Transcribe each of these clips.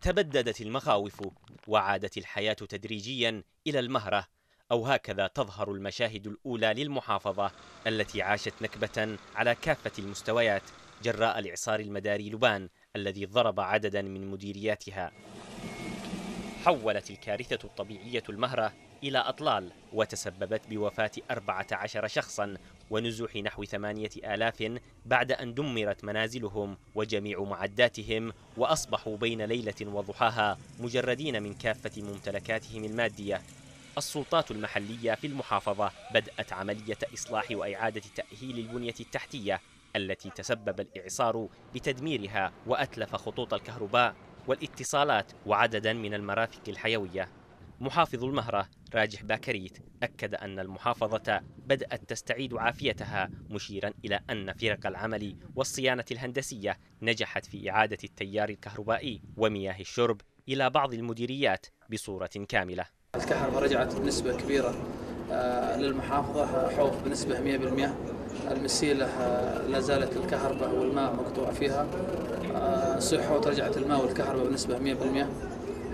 تبددت المخاوف وعادت الحياة تدريجيا إلى المهرة أو هكذا تظهر المشاهد الأولى للمحافظة التي عاشت نكبة على كافة المستويات جراء الإعصار المداري لبان الذي ضرب عددا من مديرياتها. حولت الكارثة الطبيعية المهرة إلى أطلال وتسببت بوفاة 14 شخصا ونزوح نحو ثمانية آلاف بعد أن دمرت منازلهم وجميع معداتهم وأصبحوا بين ليلة وضحاها مجردين من كافة ممتلكاتهم المادية. السلطات المحلية في المحافظة بدأت عملية إصلاح وإعادة تأهيل البنية التحتية التي تسبب الإعصار بتدميرها وأتلف خطوط الكهرباء والاتصالات وعددا من المرافق الحيوية. محافظ المهرة راجح باكريت أكد أن المحافظة بدأت تستعيد عافيتها مشيرا إلى أن فرق العمل والصيانة الهندسية نجحت في إعادة التيار الكهربائي ومياه الشرب إلى بعض المديريات بصورة كاملة. الكهرباء رجعت بنسبة كبيرة آه، للمحافظة حوف بنسبة 100% المسيلة آه، لا زالت الكهرباء والماء مقطوع فيها. آه، سحوت رجعت الماء والكهرباء بنسبة 100%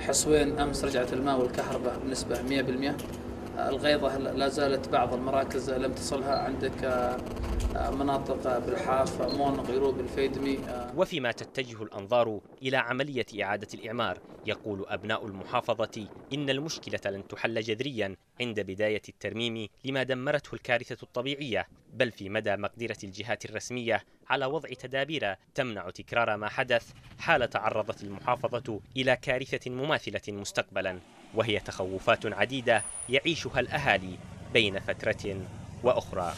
حصوين أمس رجعت الماء والكهرباء بنسبة 100% الغيضة لا زالت بعض المراكز لم تصلها عندك مناطق بالحاف مون غيروب الفيدمي وفيما تتجه الأنظار إلى عملية إعادة الإعمار يقول أبناء المحافظة إن المشكلة لن تحل جذريا عند بداية الترميم لما دمرته الكارثة الطبيعية بل في مدى مقدرة الجهات الرسمية على وضع تدابير تمنع تكرار ما حدث حال تعرضت المحافظة إلى كارثة مماثلة مستقبلا. وهي تخوفات عديدة يعيشها الأهالي بين فترة وأخرى.